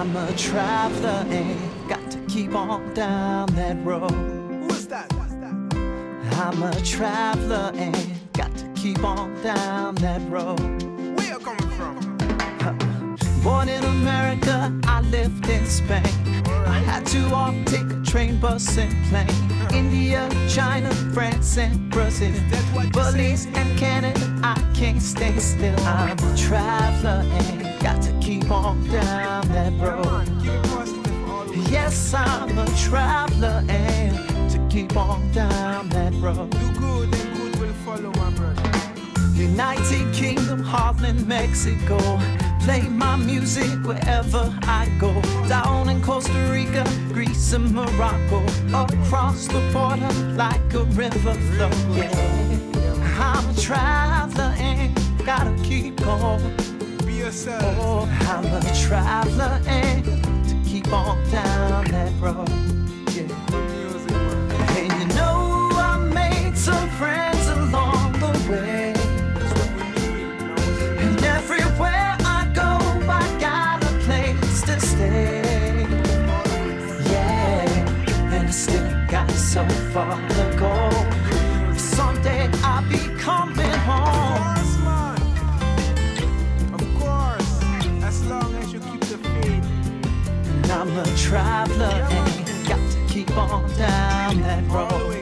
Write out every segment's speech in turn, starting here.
I'm a traveler and got to keep on down that road. Who's that? I'm a traveler and got to keep on down that road. Where you coming from? Born in America, I lived in Spain. I had to walk, take a train, bus, and plane. Uh-huh. India, China, France, and Brazil. that Belize and Canada, I can't stay still. I'm a traveler and got to keep on down that road. on, keep it positive all the way. Yes, I'm a traveler and to keep on down that road. Do good and good will follow, my brother. United Kingdom, Holland, Mexico. Play my music wherever I go. Down in Costa Rica, Greece, and Morocco. Across the border like a river flow. Yeah. I'm a traveler and gotta keep going. Yourself. Oh, I'm a traveler and to keep on down that road. Yeah. And you know I made some friends along the way. And everywhere I go, I got a place to stay. Yeah, and I still got so far to go. Someday I'll be coming home. I'm a traveler and got to keep on down that road.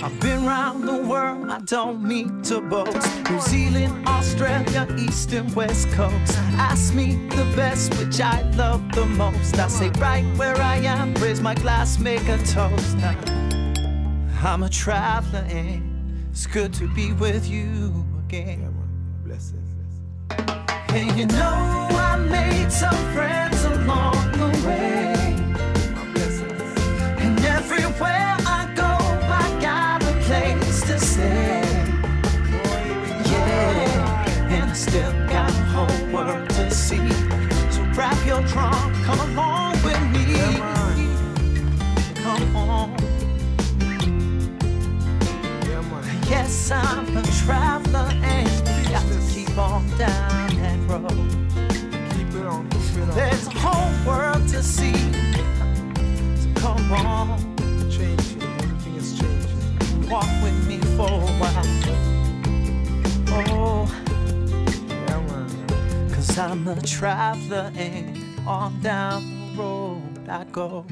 I've been round the world, I don't mean to boast. New Zealand, Australia, East and West Coast. Ask me the best, which I love the most. I say, right where I am, raise my glass, make a toast. I'm a traveler, and it's good to be with you again. And you know, I made some friends come along with me. Come along when we come on. Yeah. Yes, I'm a traveler for a while. Oh, Yeah, cause I'm a traveler and on down the road I go.